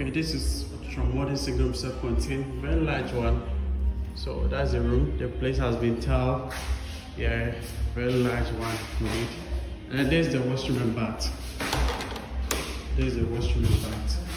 Okay, this is from modern single self-contained, very large one. So that's the room. The place has been tiled. Yeah, very large one And there's the washroom and bath. There's the washroom and bath.